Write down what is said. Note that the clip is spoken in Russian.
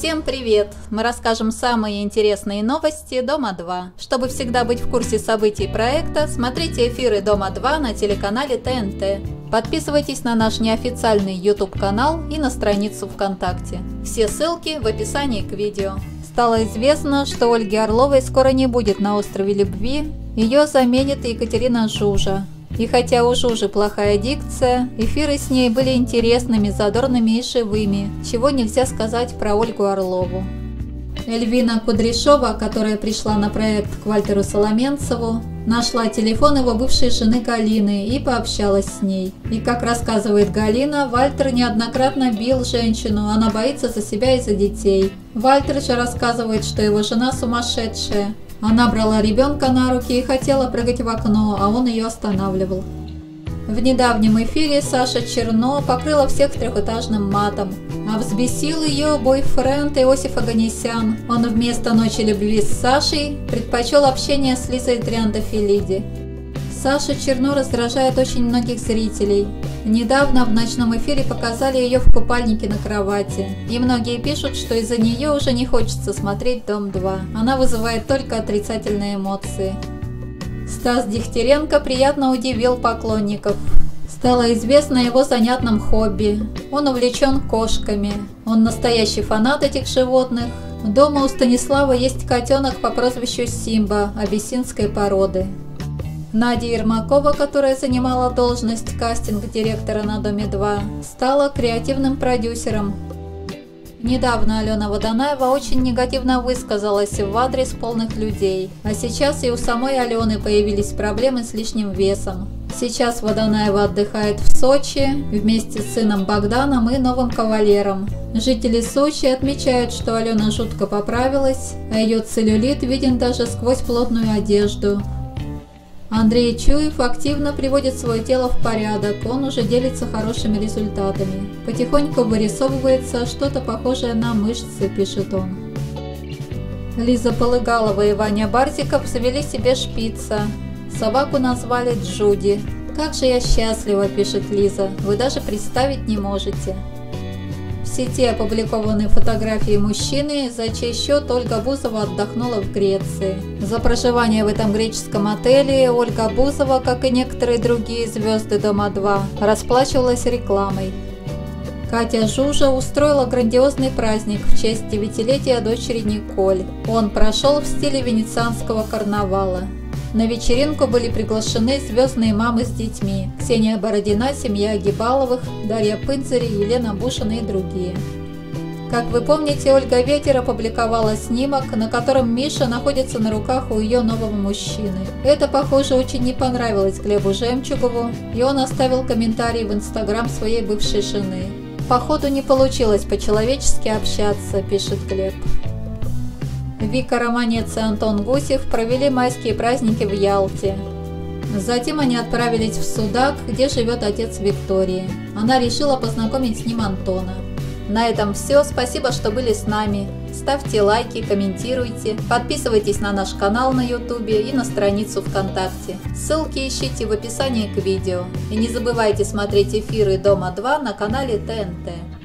Всем привет! Мы расскажем самые интересные новости Дома-2. Чтобы всегда быть в курсе событий проекта, смотрите эфиры Дома-2 на телеканале ТНТ. Подписывайтесь на наш неофициальный YouTube-канал и на страницу ВКонтакте. Все ссылки в описании к видео. Стало известно, что Ольги Орловой скоро не будет на острове Любви, ее заменит Екатерина Жужа. И хотя у Жужи плохая дикция, эфиры с ней были интересными, задорными и живыми, чего нельзя сказать про Ольгу Орлову. Эльвина Кудряшова, которая пришла на проект к Вальтеру Соломенцеву, нашла телефон его бывшей жены Галины и пообщалась с ней. И как рассказывает Галина, Вальтер неоднократно бил женщину, она боится за себя и за детей. Вальтер же рассказывает, что его жена сумасшедшая, она брала ребенка на руки и хотела прыгать в окно, а он ее останавливал. В недавнем эфире Саша Черно покрыла всех трехэтажным матом, а взбесил ее бойфренд Иосиф Аганесян. Он вместо ночи любви с Сашей предпочел общение с Лизой Триандафилиди. Саша Черно раздражает очень многих зрителей. Недавно в ночном эфире показали ее в купальнике на кровати. И многие пишут, что из-за нее уже не хочется смотреть «Дом-2». Она вызывает только отрицательные эмоции. Стас Дегтяренко приятно удивил поклонников. Стало известно о его занятном хобби. Он увлечен кошками. Он настоящий фанат этих животных. Дома у Станислава есть котенок по прозвищу Симба, абиссинской породы. Надя Ермакова, которая занимала должность кастинг-директора на Доме-2, стала креативным продюсером. Недавно Алена Водонаева очень негативно высказалась в адрес полных людей, а сейчас и у самой Алены появились проблемы с лишним весом. Сейчас Водонаева отдыхает в Сочи вместе с сыном Богданом и новым кавалером. Жители Сочи отмечают, что Алена жутко поправилась, а ее целлюлит виден даже сквозь плотную одежду. Андрей Чуев активно приводит свое тело в порядок, он уже делится хорошими результатами. Потихоньку вырисовывается что-то похожее на мышцы, пишет он. Лиза Полыгалова и Ваня Барзиков завели себе шпица. Собаку назвали Джуди. «Как же я счастлива», – пишет Лиза, – «вы даже представить не можете». Сети опубликованы фотографии мужчины, за чей счет Ольга Бузова отдохнула в Греции. За проживание в этом греческом отеле Ольга Бузова, как и некоторые другие звезды Дома-2, расплачивалась рекламой. Катя Жужа устроила грандиозный праздник в честь девятилетия дочери Николь. Он прошел в стиле венецианского карнавала. На вечеринку были приглашены звездные мамы с детьми. Ксения Бородина, семья Гибаловых, Дарья Пынзари, Елена Бушина и другие. Как вы помните, Ольга Ветер опубликовала снимок, на котором Миша находится на руках у ее нового мужчины. Это, похоже, очень не понравилось Глебу Жемчугову, и он оставил комментарий в инстаграм своей бывшей жены. «Походу не получилось по-человечески общаться», – пишет Глеб. Вика Романец и Антон Гусев провели майские праздники в Ялте. Затем они отправились в Судак, где живет отец Виктории. Она решила познакомить с ним Антона. На этом все. Спасибо, что были с нами. Ставьте лайки, комментируйте, подписывайтесь на наш канал на YouTube и на страницу ВКонтакте. Ссылки ищите в описании к видео. И не забывайте смотреть эфиры Дома 2 на канале ТНТ.